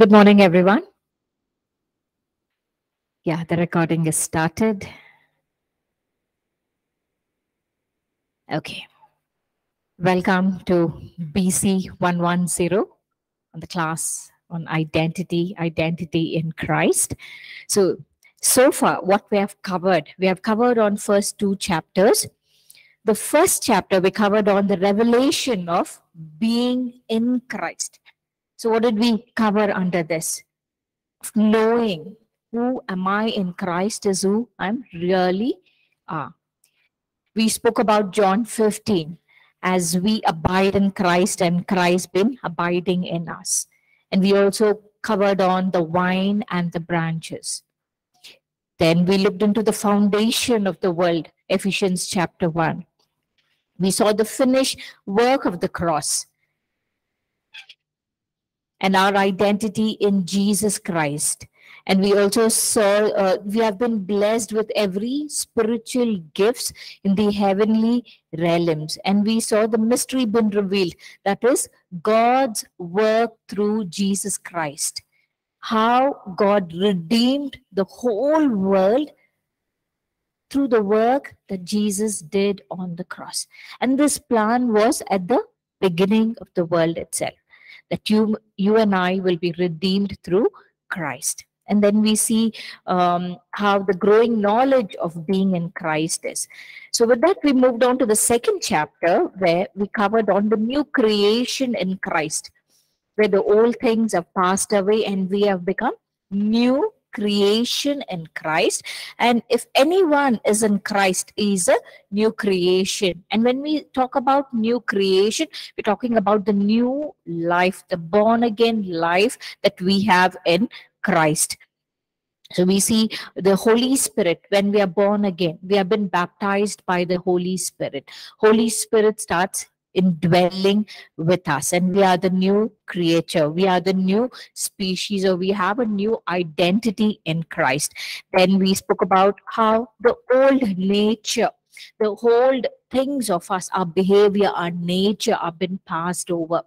Good morning, everyone. Yeah, the recording is started. Okay. Welcome to BC 110 on the class on identity, identity in Christ. So, so far, what we have covered, we have covered on first two chapters. The first chapter we covered on the revelation of being in Christ. So, what did we cover under this? Knowing who am I in Christ is who I'm really are. We spoke about John 15 as we abide in Christ and Christ been abiding in us. And we also covered on the vine and the branches. Then we looked into the foundation of the world, Ephesians chapter 1. We saw the finished work of the cross and our identity in Jesus Christ. And we also saw, uh, we have been blessed with every spiritual gifts in the heavenly realms. And we saw the mystery been revealed. That is God's work through Jesus Christ. How God redeemed the whole world through the work that Jesus did on the cross. And this plan was at the beginning of the world itself that you you and i will be redeemed through christ. And then we see um, how the growing knowledge of being in christ is. So with that we moved on to the second chapter where we covered on the new creation in christ where the old things have passed away and we have become new creation in Christ. And if anyone is in Christ, is a new creation. And when we talk about new creation, we're talking about the new life, the born again life that we have in Christ. So we see the Holy Spirit when we are born again. We have been baptized by the Holy Spirit. Holy Spirit starts indwelling with us. And we are the new creature. We are the new species. Or we have a new identity in christ. Then we spoke about how the old nature the old things of us our behavior our nature have been passed over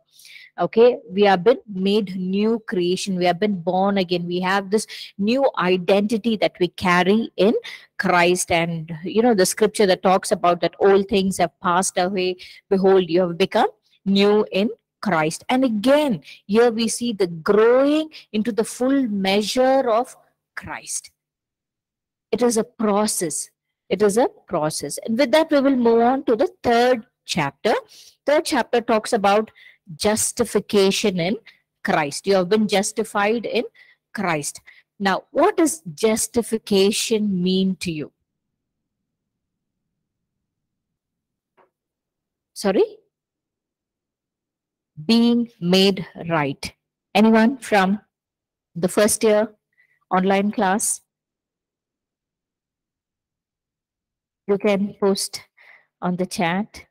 okay we have been made new creation. We have been born again. We have this new identity that we carry in christ. And you know the scripture that talks about that all things have passed away. Behold you have become new in christ. And again here we see the growing into the full measure of christ. It is a process. It is a process. And with that we will move on to the third chapter. Third chapter talks about justification in Christ. You have been justified in Christ. Now, what does justification mean to you? Sorry? Being made right. Anyone from the first year online class? You can post on the chat.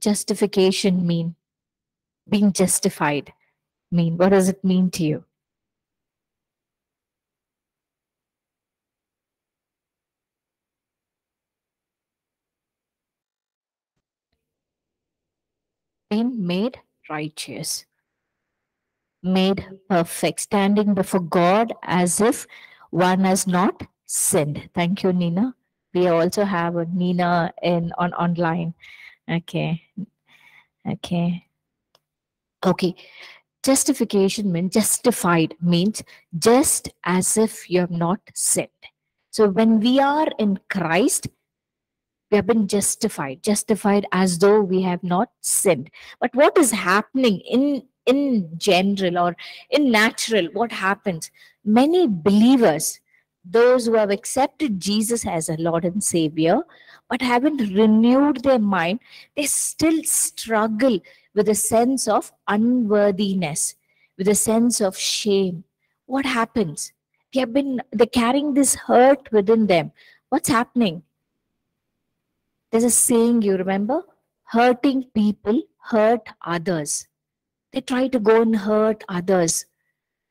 Justification mean? Being justified mean? What does it mean to you? Being made righteous, made perfect, standing before God as if one has not sinned. Thank you, Nina. We also have a Nina in on online. Okay. Okay. Okay. Justification means justified means just as if you have not sinned. So when we are in Christ, we have been justified, justified as though we have not sinned. But what is happening in in general or in natural? What happens? Many believers, those who have accepted Jesus as a Lord and Savior, but haven't renewed their mind, they still struggle with a sense of unworthiness, with a sense of shame. What happens? They have been they're carrying this hurt within them. What's happening? There's a saying you remember? Hurting people hurt others. They try to go and hurt others.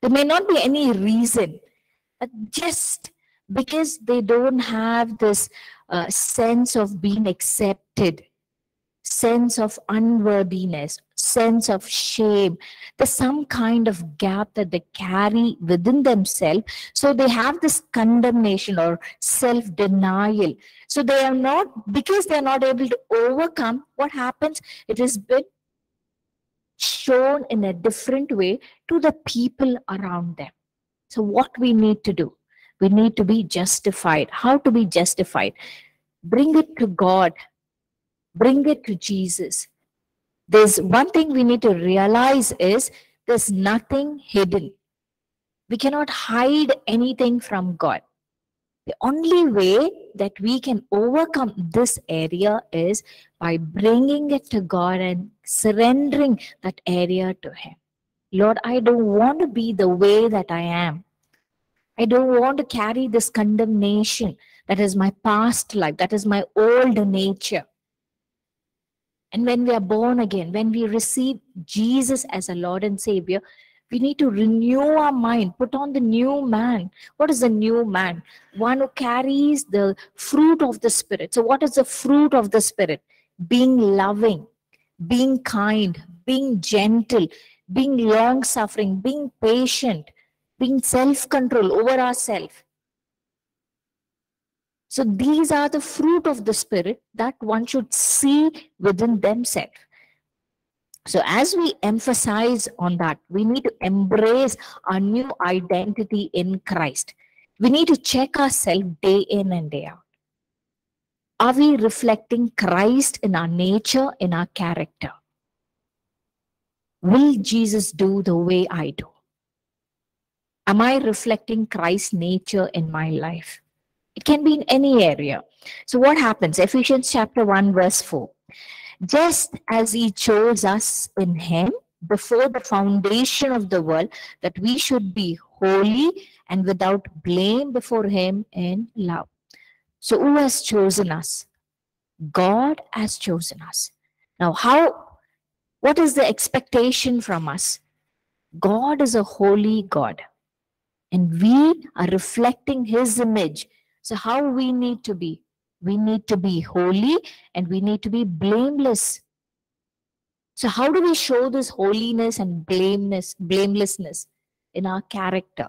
There may not be any reason, just because they don't have this uh, sense of being accepted sense of unworthiness, sense of shame. There's some kind of gap that they carry within themselves. So they have this condemnation or self denial. So they are not, because they are not able to overcome, what happens? It has been shown in a different way to the people around them. So, what we need to do? We need to be justified. How to be justified? Bring it to God, bring it to Jesus. There's one thing we need to realize is there's nothing hidden. We cannot hide anything from God. The only way that we can overcome this area is by bringing it to God and surrendering that area to Him. Lord, I don't want to be the way that I am. I don't want to carry this condemnation that is my past life, that is my old nature. And when we are born again, when we receive Jesus as a Lord and Savior, we need to renew our mind, put on the new man. What is the new man? One who carries the fruit of the Spirit. So, what is the fruit of the Spirit? Being loving, being kind, being gentle, being long suffering, being patient, being self control over ourselves. So, these are the fruit of the Spirit that one should see within themselves. So, as we emphasize on that, we need to embrace our new identity in Christ. We need to check ourselves day in and day out. Are we reflecting Christ in our nature, in our character? Will Jesus do the way I do? Am I reflecting Christ's nature in my life? It can be in any area. So, what happens? Ephesians chapter 1, verse 4 just as he chose us in him before the foundation of the world, that we should be holy and without blame before him in love. So, who has chosen us? God has chosen us. Now, how, what is the expectation from us? God is a holy God, and we are reflecting his image. So, how we need to be? We need to be holy and we need to be blameless. So, how do we show this holiness and blameless, blamelessness in our character?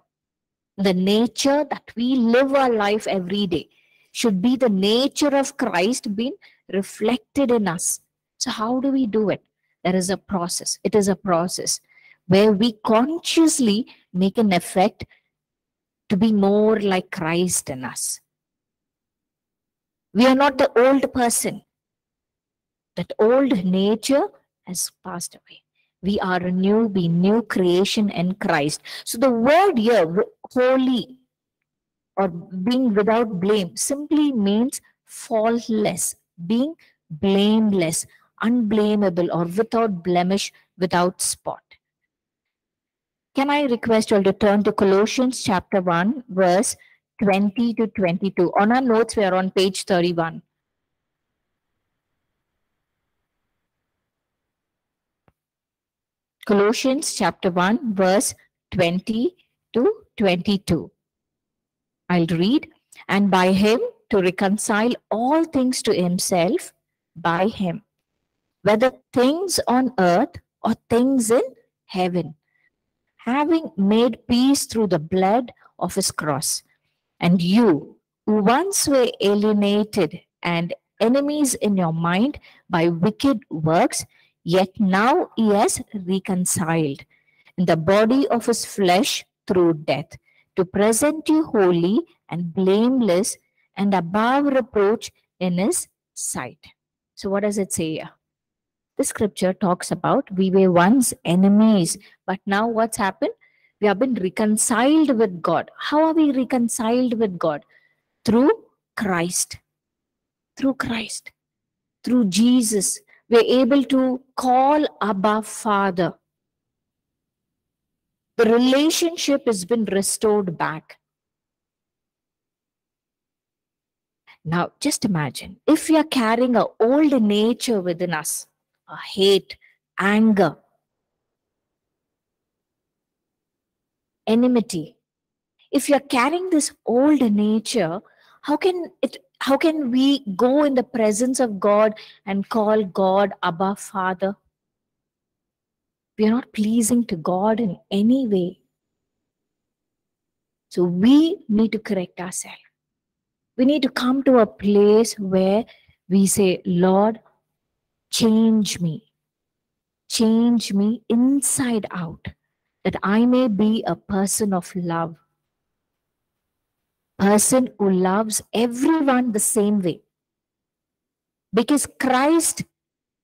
The nature that we live our life every day should be the nature of Christ being reflected in us. So, how do we do it? There is a process. It is a process where we consciously make an effect to be more like Christ in us. We are not the old person. That old nature has passed away. We are a new being, new creation in Christ. So the word here, holy or being without blame, simply means faultless, being blameless, unblameable, or without blemish, without spot. Can I request you all to turn to Colossians chapter 1, verse 20 to 22. On our notes, we are on page 31. Colossians chapter 1, verse 20 to 22. I'll read. And by him to reconcile all things to himself by him, whether things on earth or things in heaven, having made peace through the blood of his cross and you, who once were alienated and enemies in your mind by wicked works, yet now he has reconciled in the body of his flesh through death, to present you holy and blameless and above reproach in his sight. So, what does it say here? The scripture talks about we were once enemies, but now what's happened? We have been reconciled with God. How are we reconciled with God? Through Christ. Through Christ. Through Jesus. We're able to call Abba Father. The relationship has been restored back. Now, just imagine if we are carrying an old nature within us, Uh, hate, anger, enmity. If you're carrying this old nature, how can it How can we go in the presence of God and call God Abba Father? We are not pleasing to God in any way. So we need to correct ourselves. We need to come to a place where we say, Lord, change me. Change me inside out, that I may be a person of love. Person who loves everyone the same way. Because Christ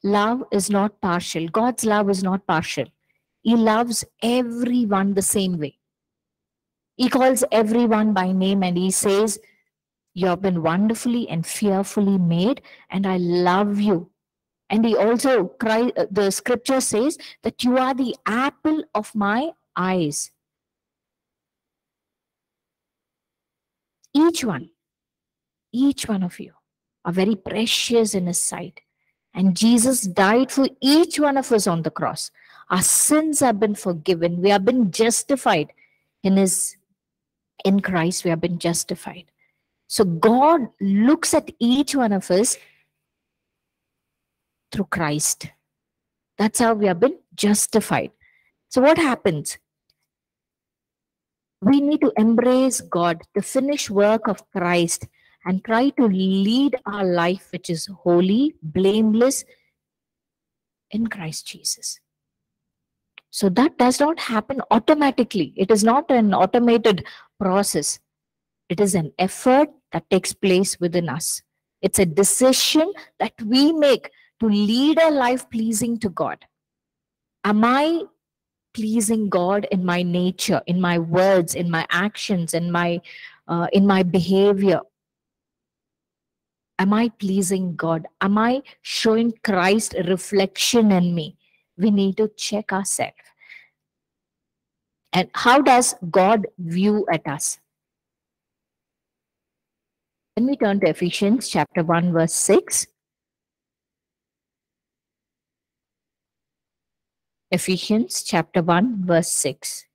love is not partial. God's love is not partial. He loves everyone the same way. He calls everyone by name and he says, You have been wonderfully and fearfully made, and I love you. And he also, cry, uh, the scripture says that you are the apple of my eyes. Each one, each one of you are very precious in his sight. And Jesus died for each one of us on the cross. Our sins have been forgiven. We have been justified in His, in Christ, we have been justified. So God looks at each one of us through Christ. That's how we have been justified. So, what happens? We need to embrace God, the finished work of Christ, and try to lead our life, which is holy, blameless in Christ Jesus. So that does not happen automatically. It is not an automated process. It is an effort that takes place within us. It's a decision that we make to lead a life pleasing to God. Am I pleasing God in my nature, in my words, in my actions, in my uh, in my behavior? Am I pleasing God? Am I showing Christ reflection in me? We need to check ourselves. And how does God view at us? When we turn to Ephesians chapter 1, verse 6. Ephesians chapter 1, verse 6.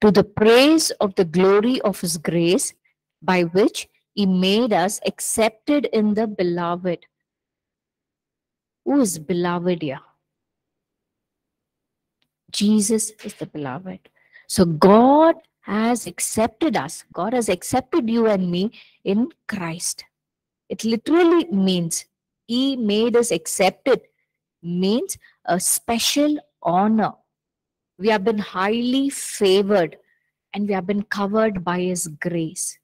To the praise of the glory of his grace, by which he made us accepted in the beloved. Who is beloved here? Jesus is the beloved. So God has accepted us. God has accepted you and me in Christ. It literally means He made us accepted, means a special honor. We have been highly favored and we have been covered by His grace.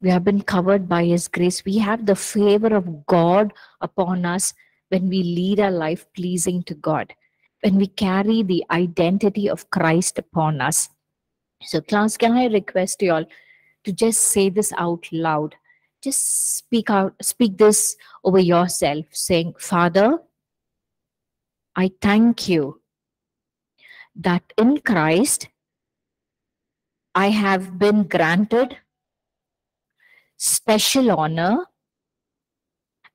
We have been covered by His grace. We have the favor of God upon us when we lead a life pleasing to God, when we carry the identity of Christ upon us. So, class, can I request you all to just say this out loud? Just speak out, speak this over yourself, saying, Father, I thank you that in Christ I have been granted special honor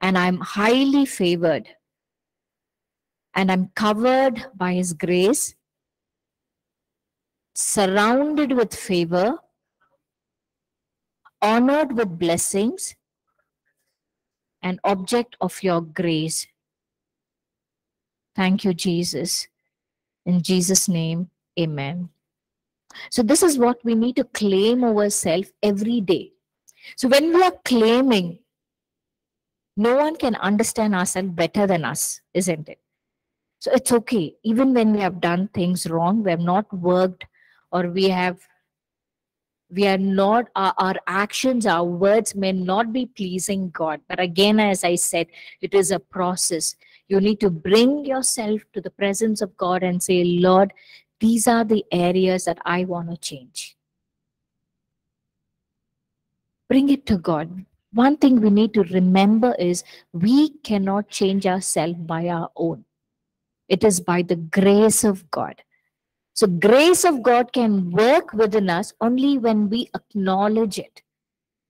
and I'm highly favored and I'm covered by His grace, surrounded with favor, honored with blessings, an object of your grace. Thank you, Jesus. In Jesus' name, amen. So, this is what we need to claim ourselves every day. So when we are claiming, no one can understand ourselves better than us, isn't it? So it's okay. Even when we have done things wrong, we have not worked, or we have we are not our, our actions our words may not be pleasing god but again as i said it is a process you need to bring yourself to the presence of god and say lord these are the areas that i want to change bring it to God. One thing we need to remember is we cannot change ourselves by our own. It is by the grace of God. So, grace of God can work within us only when we acknowledge it.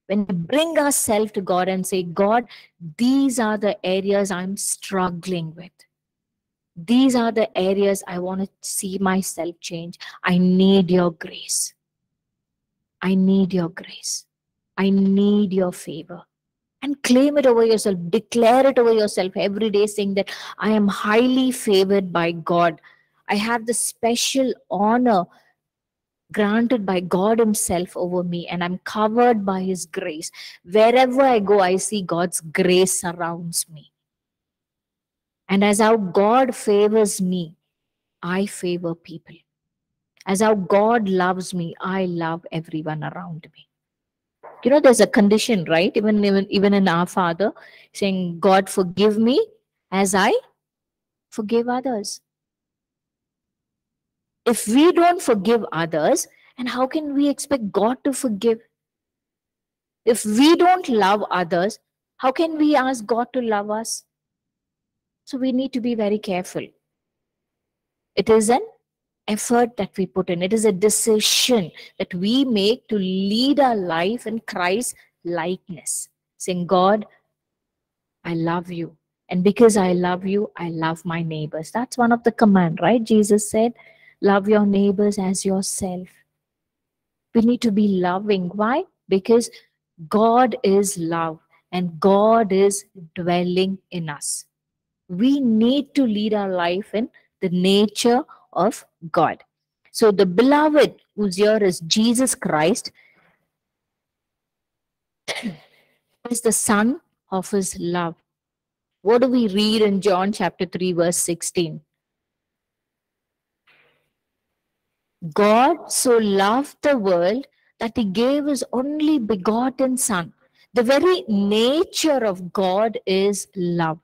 When we bring ourselves to God and say, God, these are the areas I'm struggling with. These are the areas I want to see myself change. I need your grace. I need your grace. I need your favor. And claim it over yourself, declare it over yourself every day, saying that I am highly favored by God. I have the special honor granted by God Himself over me, and I'm covered by His grace. Wherever I go, I see God's grace surrounds me. And as how God favors me, I favor people. As how God loves me, I love everyone around me. You know, there's a condition, right? Even even even in our Father, saying, God forgive me as I forgive others if we don't forgive others, and how can we expect God to forgive? If we don't love others, how can we ask God to love us? So we need to be very careful. It is an effort that we put in, it is a decision that we make to lead our life in Christ's likeness. Saying, God, I love you. And because I love you, I love my neighbors. That's one of the command, right? Jesus said, Love your neighbors as yourself. We need to be loving. Why? Because God is love and God is dwelling in us. We need to lead our life in the nature of God. So the beloved who's here is Jesus Christ is the son of his love. What do we read in John chapter 3 verse 16? God so loved the world that he gave his only begotten Son. The very nature of God is love.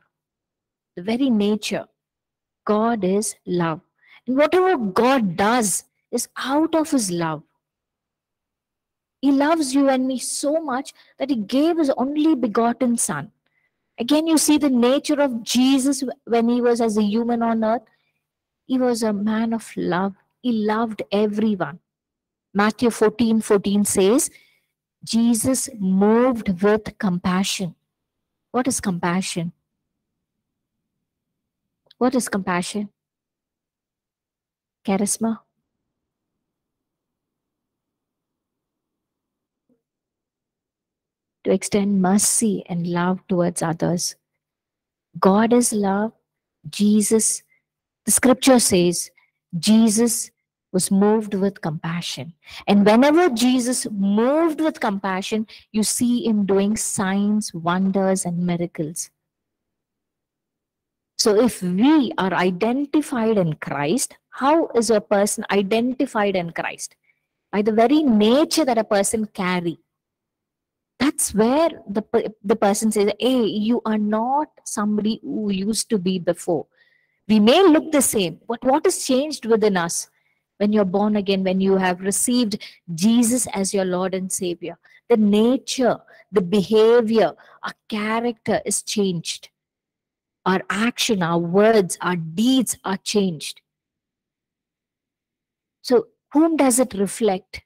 The very nature. God is love. And whatever God does is out of his love. He loves you and me so much that he gave his only begotten Son. Again, you see the nature of Jesus when he was as a human on earth. He was a man of love. He loved everyone. Matthew 14 14 says, Jesus moved with compassion. What is compassion? What is compassion? Charisma? To extend mercy and love towards others. God is love. Jesus, the scripture says, Jesus was moved with compassion. And whenever Jesus moved with compassion, you see him doing signs, wonders, and miracles. So if we are identified in Christ, how is a person identified in Christ? By the very nature that a person carry. That's where the, the person says, hey, you are not somebody who used to be before. We may look the same, but what has changed within us? When you're born again, when you have received Jesus as your Lord and Savior. The nature, the behavior, our character is changed. Our action, our words, our deeds are changed. So, whom does it reflect?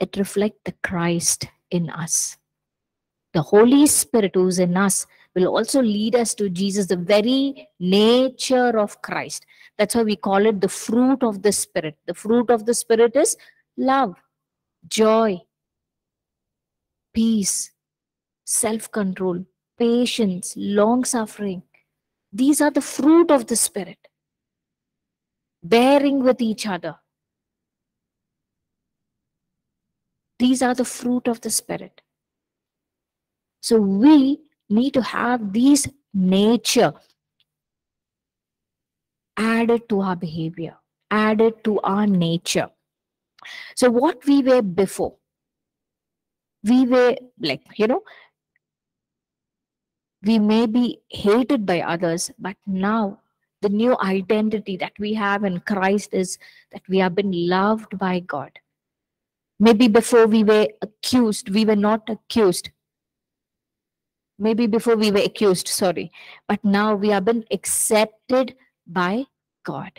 It reflects the Christ in us. The Holy Spirit who's in us will also lead us to Jesus, the very nature of Christ. That's why we call it the fruit of the Spirit. The fruit of the Spirit is love, joy, peace, self control, patience, long suffering. These are the fruit of the Spirit. Bearing with each other. These are the fruit of the Spirit. So we need to have these nature added to our behavior, added to our nature. So, what we were before, we were like, you know, we may be hated by others, but now the new identity that we have in Christ is that we have been loved by God. Maybe before we were accused, we were not accused. Maybe before we were accused, sorry. But now we have been accepted by God.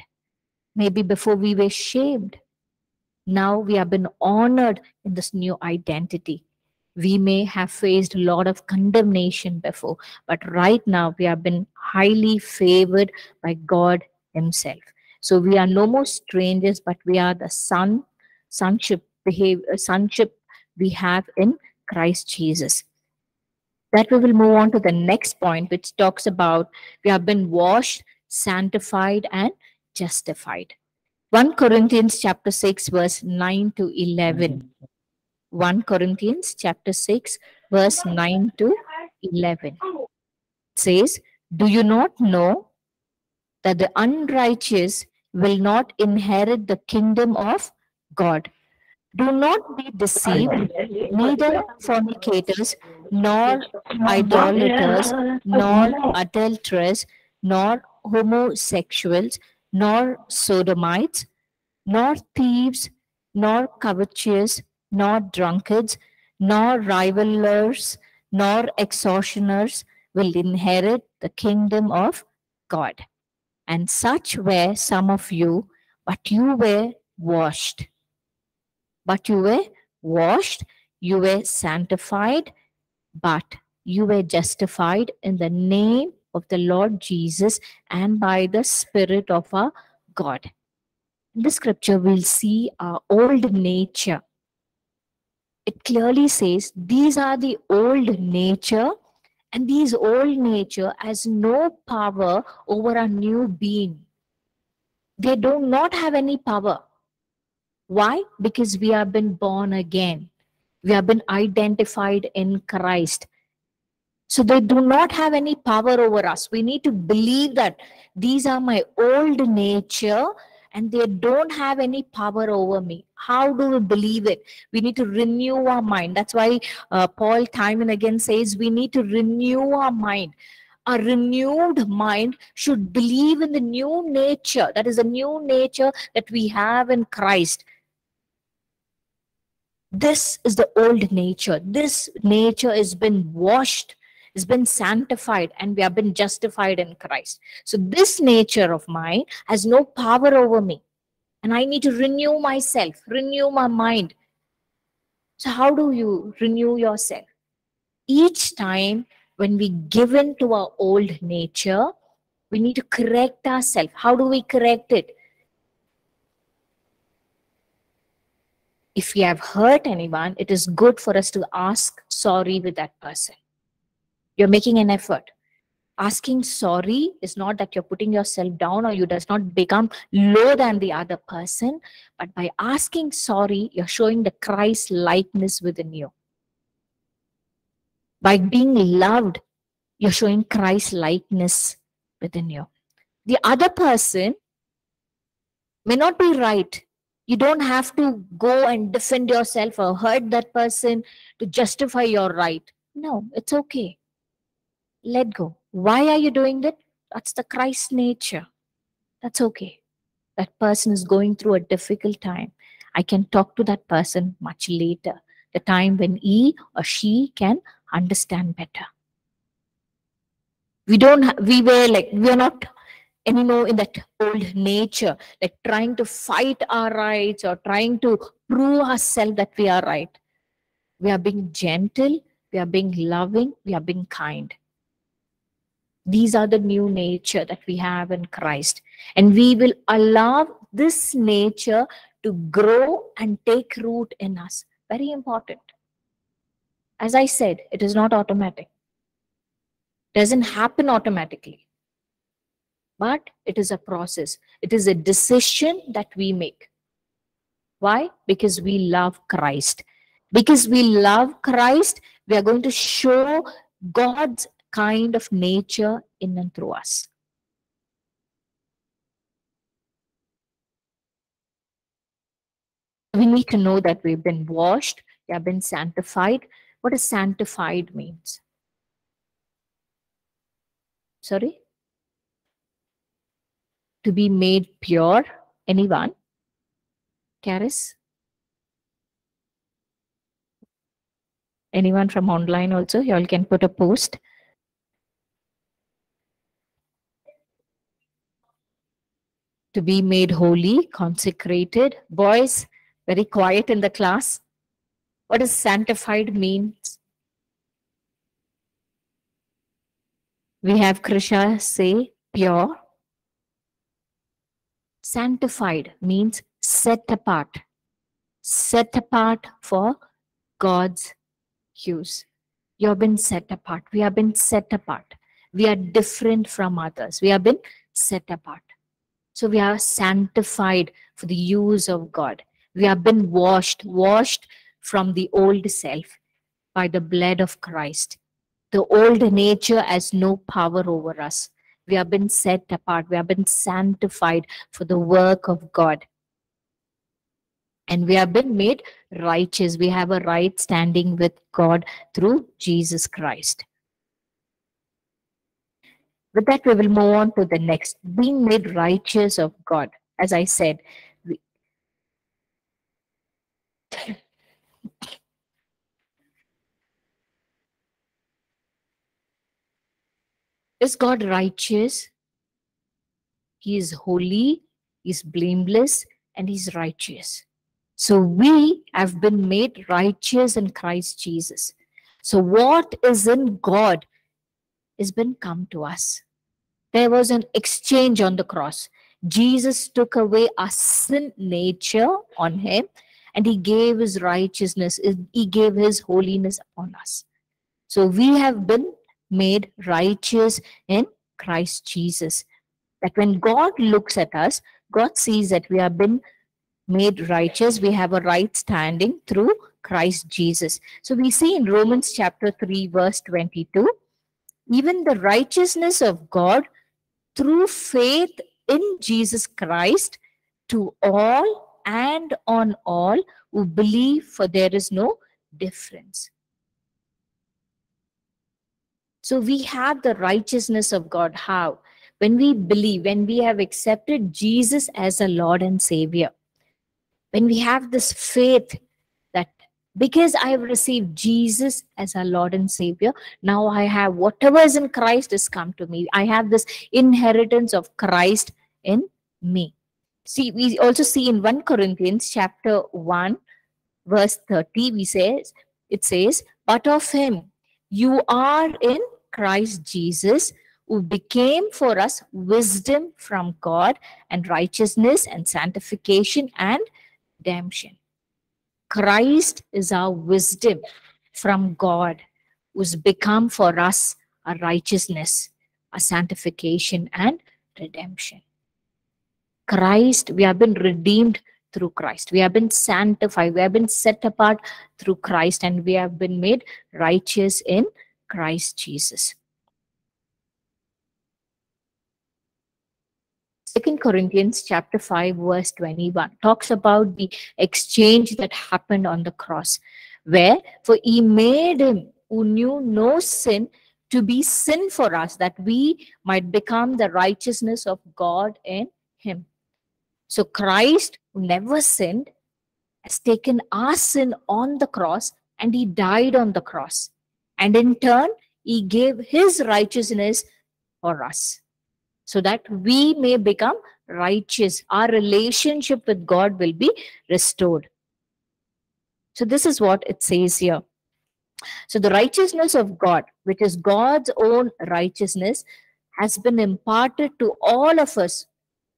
Maybe before we were shamed, now we have been honored in this new identity. We may have faced a lot of condemnation before, but right now we have been highly favored by God Himself. So we are no more strangers, but we are the son sonship behavior, sonship we have in Christ Jesus. That we will move on to the next point, which talks about we have been washed, sanctified, and justified. 1 Corinthians chapter 6, verse 9 to 11. 1 Corinthians chapter 6, verse 9 to 11. It says, Do you not know that the unrighteous will not inherit the kingdom of God? Do not be deceived, neither fornicators, nor idolaters, nor adulterers, nor homosexuals, nor sodomites, nor thieves, nor covetous, nor drunkards, nor rivalers, nor extortioners will inherit the kingdom of God. And such were some of you, but you were washed but you were washed, you were sanctified, but you were justified in the name of the Lord Jesus and by the Spirit of our God. In the scripture, we'll see our old nature. It clearly says these are the old nature, and these old nature has no power over our new being. They do not have any power why? Because we have been born again. We have been identified in Christ. So they do not have any power over us. We need to believe that these are my old nature and they don't have any power over me. How do we believe it? We need to renew our mind. That's why uh, Paul time and again says we need to renew our mind. A renewed mind should believe in the new nature. That is a new nature that we have in Christ. This is the old nature. This nature has been washed, has been sanctified, and we have been justified in Christ. So, this nature of mine has no power over me. And I need to renew myself, renew my mind. So, how do you renew yourself? Each time when we give in to our old nature, we need to correct ourselves. How do we correct it? If we have hurt anyone, it is good for us to ask sorry with that person. You're making an effort. Asking sorry is not that you're putting yourself down or you does not become lower than the other person, but by asking sorry, you're showing the Christ likeness within you. By being loved, you're showing Christ likeness within you. The other person may not be right you don't have to go and defend yourself or hurt that person to justify your right. No, it's okay. Let go. Why are you doing that? That's the Christ nature. That's okay. That person is going through a difficult time. I can talk to that person much later, the time when he or she can understand better. We don't, we were like, we are not anymore in that old nature, like trying to fight our rights or trying to prove ourselves that we are right. We are being gentle, we are being loving, we are being kind. These are the new nature that we have in Christ. And we will allow this nature to grow and take root in us. Very important. As I said, it is not automatic. It Doesn't happen automatically but it is a process. It is a decision that we make. Why? Because we love Christ. Because we love Christ, we are going to show God's kind of nature in and through us. We need to know that we've been washed, we have been sanctified. What does sanctified means? Sorry? To be made pure? Anyone? Karis? Anyone from online also? You all can put a post. To be made holy, consecrated. Boys, very quiet in the class. What does sanctified means? We have Krisha say pure. Sanctified means set apart, set apart for God's use. You have been set apart. We have been set apart. We are different from others. We have been set apart. So we are sanctified for the use of God. We have been washed, washed from the old self by the blood of Christ. The old nature has no power over us. We have been set apart. We have been sanctified for the work of God. And we have been made righteous. We have a right standing with God through Jesus Christ. With that, we will move on to the next being made righteous of God. As I said, we... is God righteous? He is holy, is blameless, and He is righteous. So we have been made righteous in Christ Jesus. So what is in God has been come to us. There was an exchange on the cross. Jesus took away our sin nature on him and he gave his righteousness, he gave his holiness upon us. So we have been made righteous in Christ Jesus. That when God looks at us, God sees that we have been made righteous. We have a right standing through Christ Jesus. So we see in Romans chapter 3, verse 22 even the righteousness of God through faith in Jesus Christ to all and on all who believe, for there is no difference. So we have the righteousness of God. How? When we believe, when we have accepted Jesus as a Lord and Savior when we have this faith that because I have received Jesus as our Lord and Savior, now I have whatever is in Christ has come to me. I have this inheritance of Christ in me. See, we also see in 1 Corinthians chapter 1, verse 30, we says, it says, But of him you are in Christ Jesus, who became for us wisdom from God and righteousness and sanctification and redemption. Christ is our wisdom from God, who's become for us a righteousness, a sanctification, and redemption. Christ, we have been redeemed through Christ. We have been sanctified. We have been set apart through Christ, and we have been made righteous in Christ Jesus. Second Corinthians chapter 5 verse 21 talks about the exchange that happened on the cross where for he made him who knew no sin to be sin for us that we might become the righteousness of God in him. So Christ who never sinned has taken our sin on the cross and he died on the cross. And in turn, he gave his righteousness for us so that we may become righteous. Our relationship with God will be restored. So, this is what it says here. So, the righteousness of God, which is God's own righteousness, has been imparted to all of us,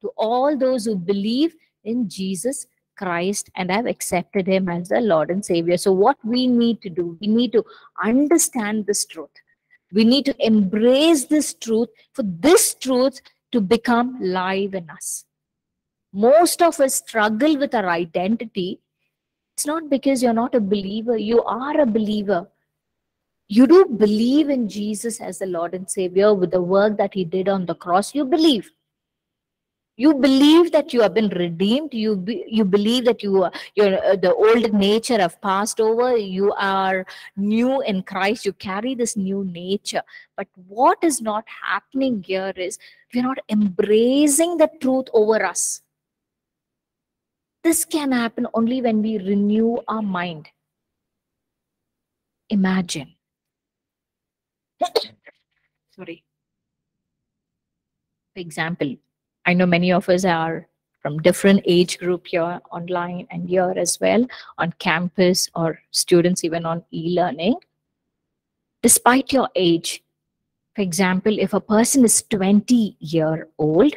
to all those who believe in Jesus Christ and I have accepted Him as the Lord and Savior. So, what we need to do, we need to understand this truth we need to embrace this truth for this truth to become live in us. Most of us struggle with our identity. It's not because you're not a believer, you are a believer. You do believe in Jesus as the Lord and Savior with the work that He did on the cross. You believe you believe that you have been redeemed. You be, you believe that you are uh, the old nature have passed over. You are new in christ. You carry this new nature. But what is not happening here is we're not embracing the truth over us. This can happen only when we renew our mind. Imagine. Sorry. For example I know many of us are from different age group here online and here as well on campus or students even on e-learning. Despite your age, for example, if a person is 20 year old,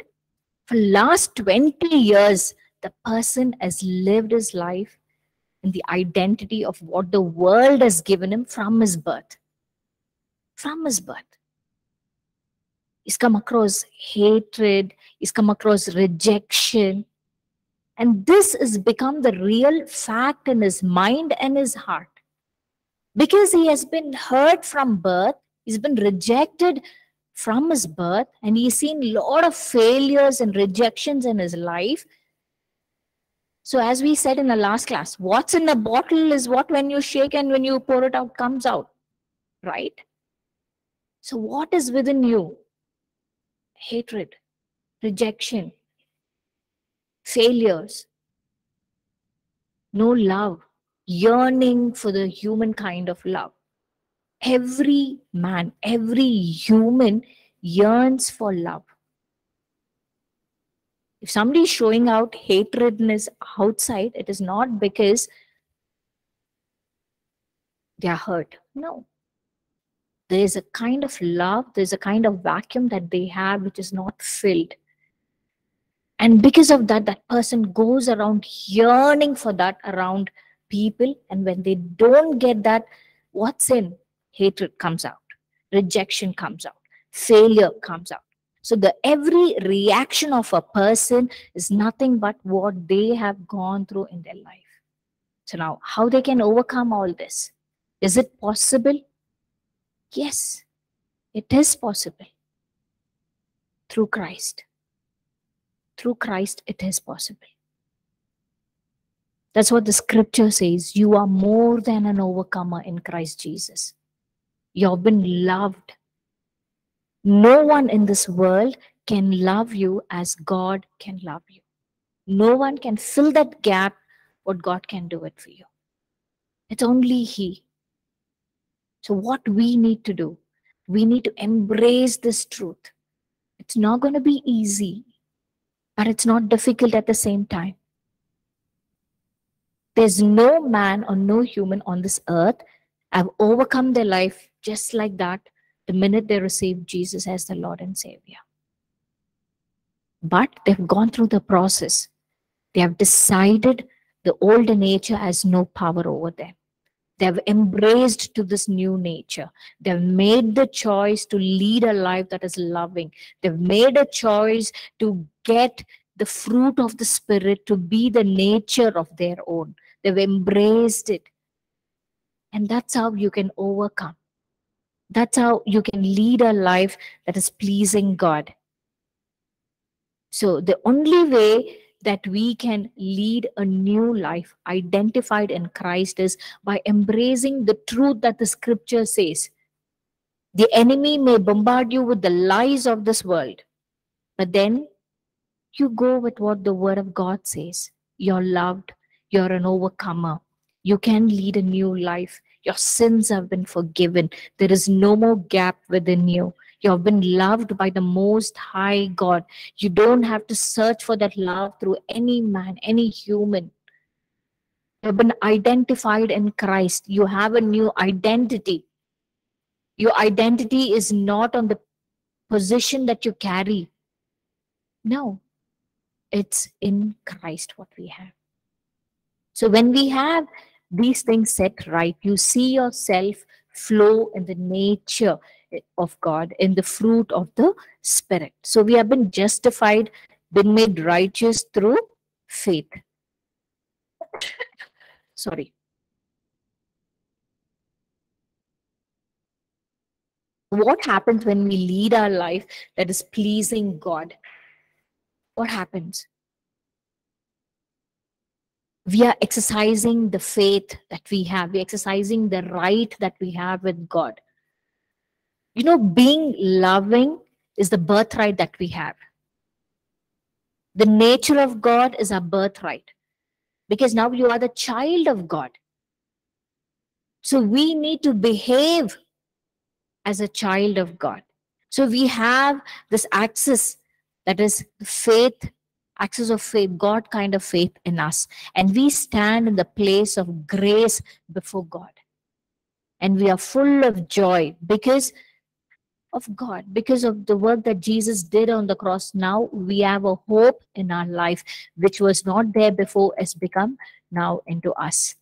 for last 20 years, the person has lived his life in the identity of what the world has given him from his birth. From his birth. He's come across hatred, he's come across rejection. And this has become the real fact in his mind and his heart. Because he has been hurt from birth, he's been rejected from his birth, and he's seen a lot of failures and rejections in his life so as we said in the last class, what's in the bottle is what when you shake and when you pour it out comes out, right? So what is within you? Hatred, rejection, failures, no love, yearning for the human kind of love. Every man, every human yearns for love if somebody is showing out hatredness outside, it is not because they are hurt. No. There's a kind of love, there's a kind of vacuum that they have which is not filled. And because of that, that person goes around yearning for that around people. And when they don't get that, what's in? Hatred comes out, rejection comes out, failure comes out so the every reaction of a person is nothing but what they have gone through in their life. So now how they can overcome all this? Is it possible? Yes, it is possible. Through Christ. Through Christ, it is possible. That's what the scripture says. You are more than an overcomer in Christ Jesus. You've been loved no one in this world can love you as God can love you. No one can fill that gap what God can do it for you. It's only He. So, what we need to do, we need to embrace this truth. It's not going to be easy, but it's not difficult at the same time. There's no man or no human on this earth have overcome their life just like that the minute they receive Jesus as the Lord and Savior. But they've gone through the process. They have decided the old nature has no power over them. They've embraced to this new nature. They've made the choice to lead a life that is loving. They've made a choice to get the fruit of the Spirit to be the nature of their own. They've embraced it. And that's how you can overcome. That's how you can lead a life that is pleasing God. So, the only way that we can lead a new life identified in Christ is by embracing the truth that the scripture says. The enemy may bombard you with the lies of this world, but then you go with what the word of God says. You're loved, you're an overcomer, you can lead a new life. Your sins have been forgiven. There is no more gap within you. You have been loved by the Most High God. You don't have to search for that love through any man, any human. You have been identified in Christ. You have a new identity. Your identity is not on the position that you carry. No, it's in Christ what we have. So when we have these things set right, you see yourself flow in the nature of God, in the fruit of the Spirit. So we have been justified, been made righteous through faith. Sorry. What happens when we lead our life that is pleasing God? What happens? We are exercising the faith that we have. We're exercising the right that we have with god. You know being loving is the birthright that we have. The nature of god is our birthright because now you are the child of god. So we need to behave as a child of god. So we have this access that is faith access of faith, God kind of faith in us. And we stand in the place of grace before God. And we are full of joy because of God, because of the work that Jesus did on the cross. Now we have a hope in our life, which was not there before, has become now into us.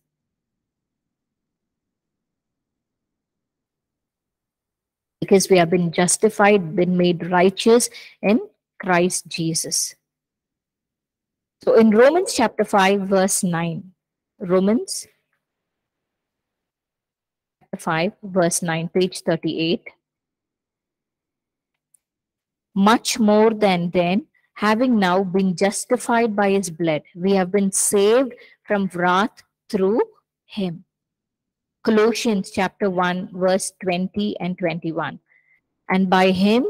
Because we have been justified, been made righteous in Christ Jesus. So in Romans chapter 5, verse 9, Romans 5, verse 9, page 38. Much more than then, having now been justified by his blood, we have been saved from wrath through him. Colossians chapter 1, verse 20 and 21. And by him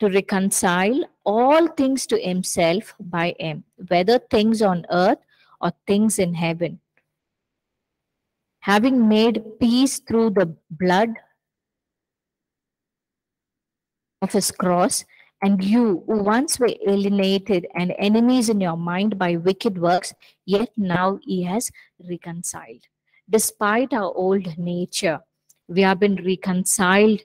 to reconcile all things to himself by him, whether things on earth or things in heaven. Having made peace through the blood of his cross, and you who once were alienated and enemies in your mind by wicked works, yet now he has reconciled despite our old nature, we have been reconciled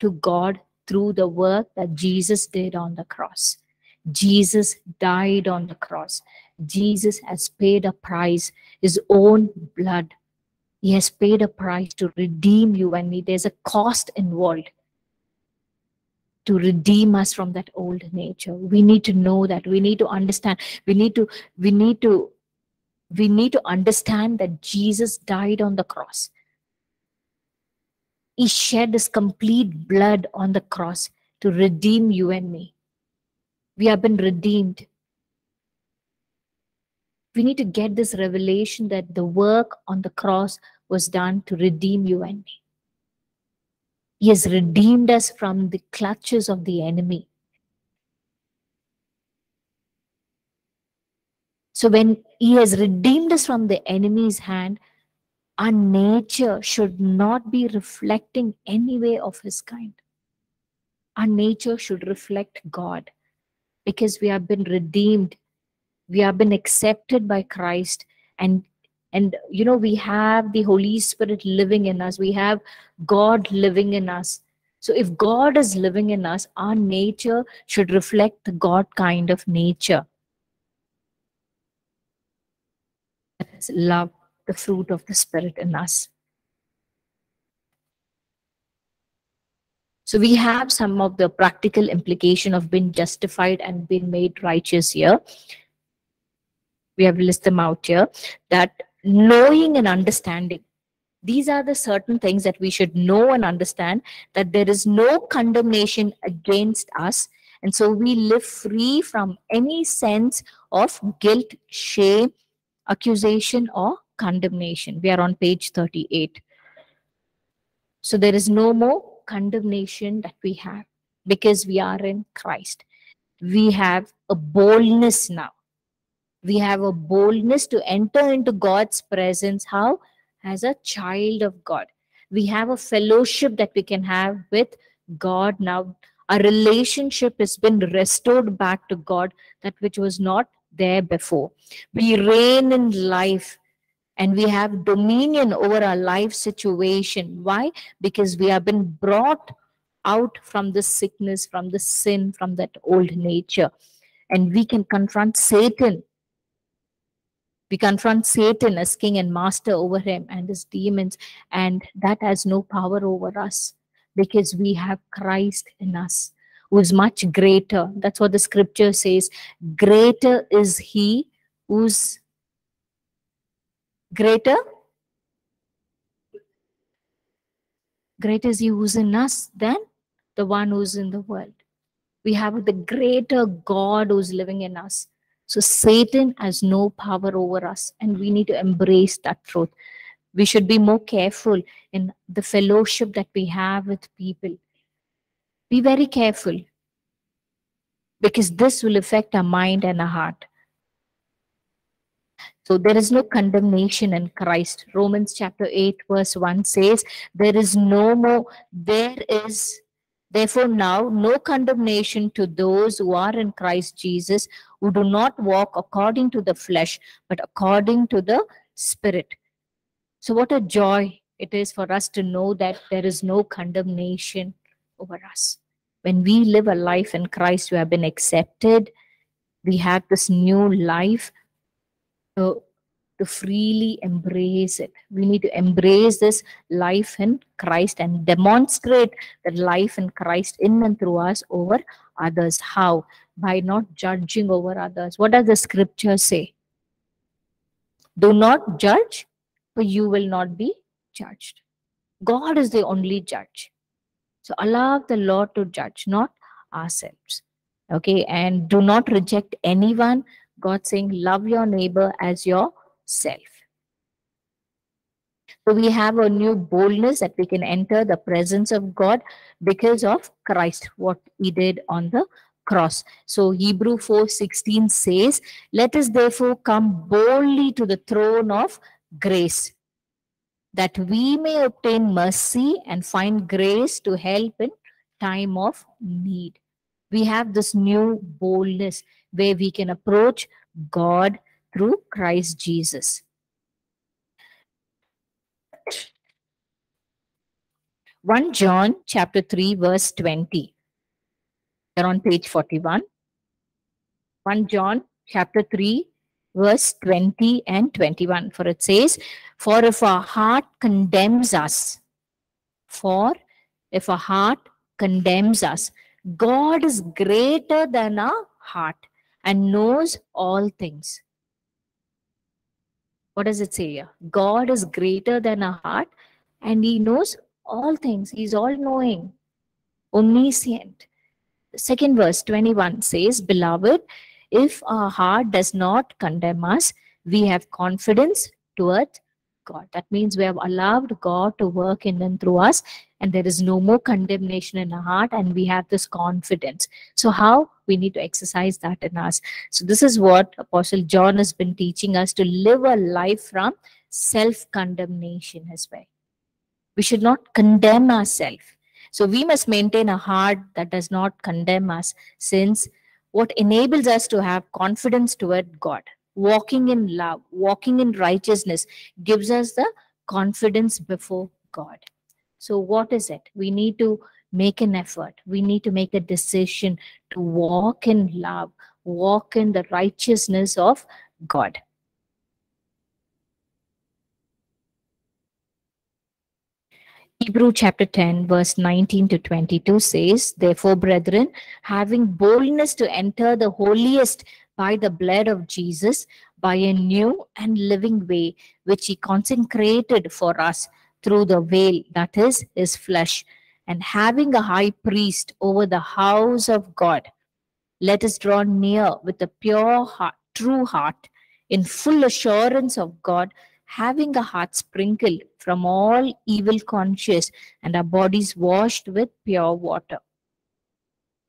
to God through the work that Jesus did on the cross. Jesus died on the cross. Jesus has paid a price, his own blood. He has paid a price to redeem you and me. There's a cost involved to redeem us from that old nature. We need to know that. We need to understand. We need to, we need to we need to understand that Jesus died on the cross. He shed his complete blood on the cross to redeem you and me. We have been redeemed. We need to get this revelation that the work on the cross was done to redeem you and me. He has redeemed us from the clutches of the enemy. So when he has redeemed us from the enemy's hand, our nature should not be reflecting any way of his kind. Our nature should reflect God. Because we have been redeemed. We have been accepted by Christ. And and you know we have the holy spirit living in us. We have god living in us. So if god is living in us our nature should reflect the god kind of nature. Love, the fruit of the Spirit in us. So we have some of the practical implication of being justified and being made righteous here. We have listed them out here. That knowing and understanding. These are the certain things that we should know and understand that there is no condemnation against us. And so we live free from any sense of guilt, shame, accusation or condemnation. We are on page 38. So there is no more condemnation that we have because we are in Christ. We have a boldness now. We have a boldness to enter into God's presence. How? As a child of God. We have a fellowship that we can have with God now. Our relationship has been restored back to God, that which was not there before. We reign in life and we have dominion over our life situation. Why? Because we have been brought out from the sickness, from the sin, from that old nature. And we can confront Satan. We confront Satan as king and master over him and his demons, and that has no power over us because we have Christ in us who is much greater. That's what the scripture says. Greater is he who's greater. Greater is he who's in us than the one who's in the world. We have the greater God who's living in us. So Satan has no power over us, and we need to embrace that truth. We should be more careful in the fellowship that we have with people be very careful because this will affect our mind and our heart. So there is no condemnation in Christ. Romans chapter 8 verse 1 says, there is no more, there is therefore now no condemnation to those who are in Christ Jesus, who do not walk according to the flesh, but according to the Spirit. So what a joy it is for us to know that there is no condemnation over us. When we live a life in Christ, we have been accepted. We have this new life. So to freely embrace it. We need to embrace this life in Christ and demonstrate that life in Christ in and through us over others. How? By not judging over others. What does the scripture say? Do not judge, for you will not be judged. God is the only judge. So allow the Lord to judge, not ourselves. Okay, and do not reject anyone. God saying, love your neighbor as yourself. So we have a new boldness that we can enter the presence of God because of Christ, what he did on the cross. So Hebrew 4:16 says, "Let us therefore come boldly to the throne of grace, that we may obtain mercy and find grace to help in time of need." We have this new boldness where we can approach God through Christ Jesus. 1 John chapter 3 verse 20. They're on page 41. 1 John chapter 3 verse 20 and 21. For it says, For if our heart condemns us, for if our heart condemns us, God is greater than our heart and knows all things. What does it say here? God is greater than our heart and he knows all things. He's all knowing, omniscient. Second verse 21 says, Beloved, if our heart does not condemn us, we have confidence towards God. That means we have allowed God to work in and through us, and there is no more condemnation in our heart, and we have this confidence. So, how? We need to exercise that in us. So, this is what Apostle John has been teaching us to live a life from self condemnation as well. We should not condemn ourselves. So we must maintain a heart that does not condemn us, since what enables us to have confidence toward God, walking in love, walking in righteousness, gives us the confidence before God. So, what is it? We need to make an effort. We need to make a decision to walk in love, walk in the righteousness of God. Hebrew chapter 10, verse 19 to 22 says, Therefore, brethren, having boldness to enter the holiest by the blood of Jesus, by a new and living way, which he consecrated for us through the veil, that is, his flesh, and having a high priest over the house of God, let us draw near with a pure heart, true heart, in full assurance of God having a heart sprinkled from all evil conscience and our bodies washed with pure water.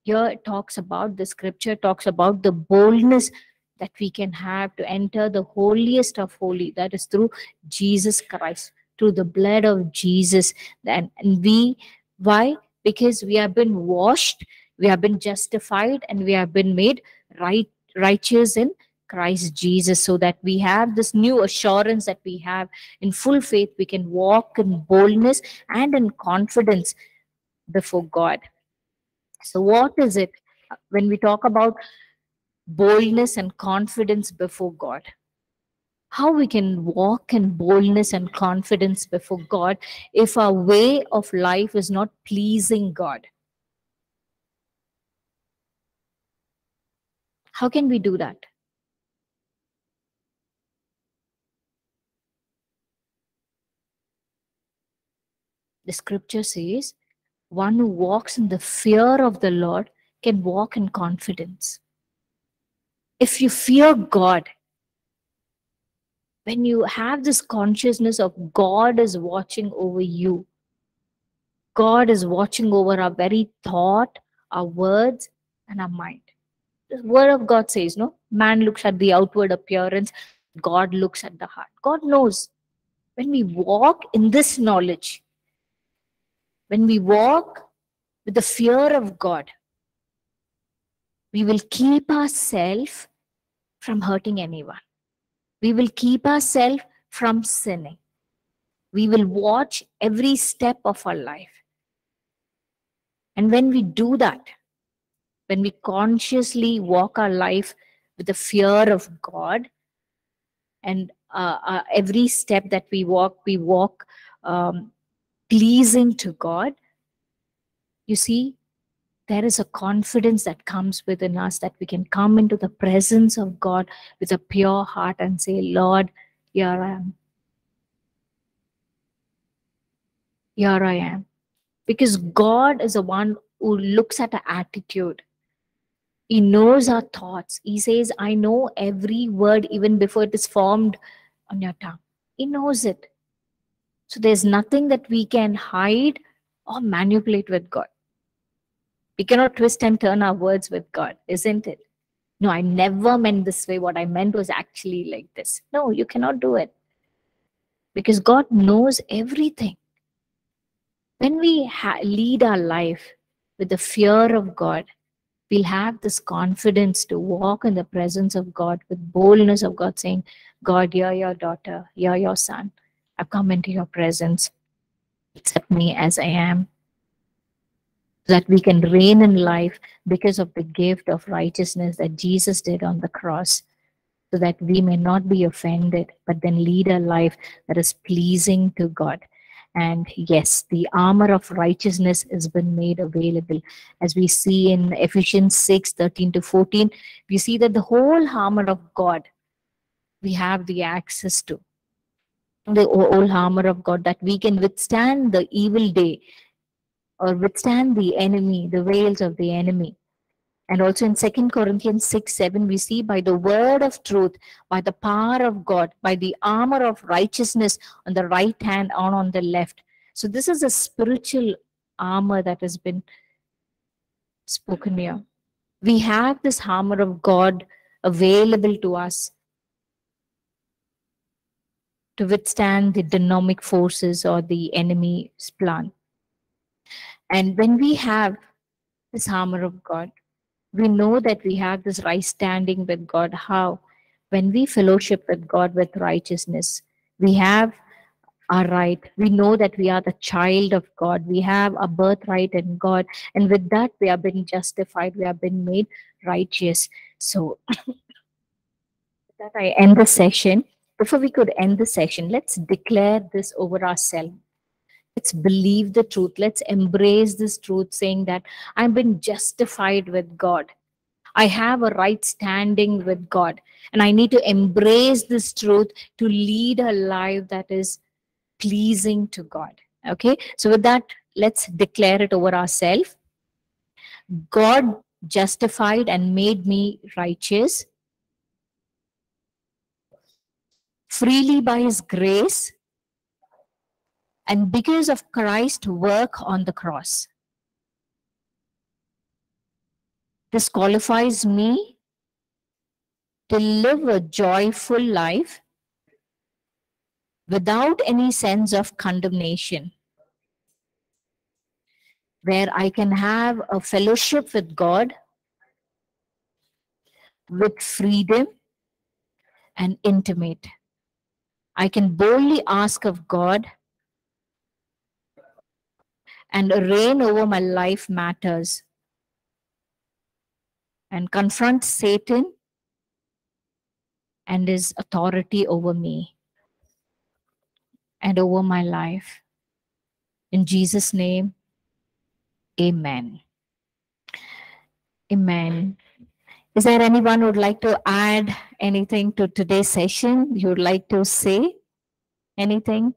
Here talks about, the scripture talks about the boldness that we can have to enter the holiest of holy, that is through Jesus Christ, through the blood of Jesus. And, and we, why? Because we have been washed, we have been justified, and we have been made right righteous in Christ Jesus, so that we have this new assurance that we have in full faith, we can walk in boldness and in confidence before God. So, what is it when we talk about boldness and confidence before God? How we can walk in boldness and confidence before God if our way of life is not pleasing God? How can we do that? the scripture says, one who walks in the fear of the Lord can walk in confidence. If you fear God, when you have this consciousness of God is watching over you, God is watching over our very thought, our words, and our mind. The word of God says, no, man looks at the outward appearance, God looks at the heart. God knows. When we walk in this knowledge, when we walk with the fear of God, we will keep ourselves from hurting anyone. We will keep ourselves from sinning. We will watch every step of our life. And when we do that, when we consciously walk our life with the fear of God and uh, uh, every step that we walk, we walk um, pleasing to God, you see, there is a confidence that comes within us that we can come into the presence of God with a pure heart and say, Lord, here I am. Here I am. Because God is the one who looks at our attitude. He knows our thoughts. He says, I know every word even before it is formed on your tongue. He knows it. So there's nothing that we can hide or manipulate with God. We cannot twist and turn our words with God, isn't it? No, I never meant this way. What I meant was actually like this. No, you cannot do it. Because God knows everything. When we lead our life with the fear of God, we'll have this confidence to walk in the presence of God with boldness of God, saying, God, you're your daughter, you're your son. I've come into your presence. Accept me as I am that we can reign in life because of the gift of righteousness that Jesus did on the cross, so that we may not be offended, but then lead a life that is pleasing to God. And yes, the armor of righteousness has been made available. As we see in Ephesians 6 13 to 14, we see that the whole armor of God we have the access to. The whole armor of God that we can withstand the evil day or withstand the enemy, the wails of the enemy. And also in Second Corinthians 6 7, we see by the word of truth, by the power of God, by the armor of righteousness on the right hand and on the left. So, this is a spiritual armor that has been spoken here. We have this armor of God available to us to withstand the dynamic forces or the enemy's plan. And when we have this armor of God, we know that we have this right standing with God. How? When we fellowship with God with righteousness, we have our right. We know that we are the child of God. We have a birthright in God. And with that, we have been justified. We have been made righteous. So, that I end the session. Before we could end the session, let's declare this over ourselves. Let's believe the truth. Let's embrace this truth saying that i've been justified with god. I have a right standing with god and i need to embrace this truth to lead a life that is pleasing to god. Okay? So with that let's declare it over ourselves. God justified and made me righteous freely by his grace and because of Christ's work on the cross. This qualifies me to live a joyful life without any sense of condemnation, where I can have a fellowship with God with freedom and intimate. I can boldly ask of God and reign over my life matters and confront Satan and his authority over me and over my life. In Jesus' name, amen. Amen. Is there anyone who would like to add anything to today's session? You would like to say anything?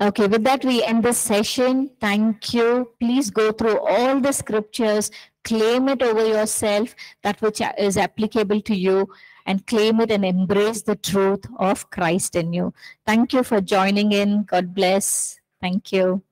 Okay, with that, we end this session. Thank you. Please go through all the scriptures, claim it over yourself, that which is applicable to you, and claim it and embrace the truth of Christ in you. Thank you for joining in. God bless. Thank you.